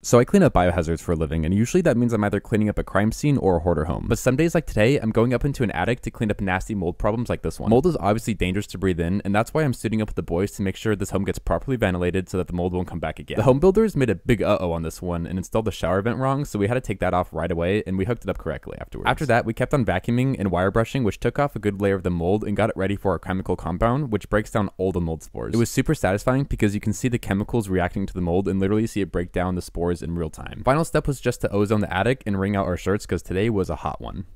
So I clean up biohazards for a living, and usually that means I'm either cleaning up a crime scene or a hoarder home. But some days like today, I'm going up into an attic to clean up nasty mold problems like this one. Mold is obviously dangerous to breathe in, and that's why I'm suiting up with the boys to make sure this home gets properly ventilated so that the mold won't come back again. The home builders made a big uh-oh on this one and installed the shower vent wrong, so we had to take that off right away, and we hooked it up correctly afterwards. After that, we kept on vacuuming and wire brushing, which took off a good layer of the mold and got it ready for our chemical compound, which breaks down all the mold spores. It was super satisfying because you can see the chemicals reacting to the mold and literally see it break down the spores in real time. Final step was just to ozone the attic and wring out our shirts because today was a hot one.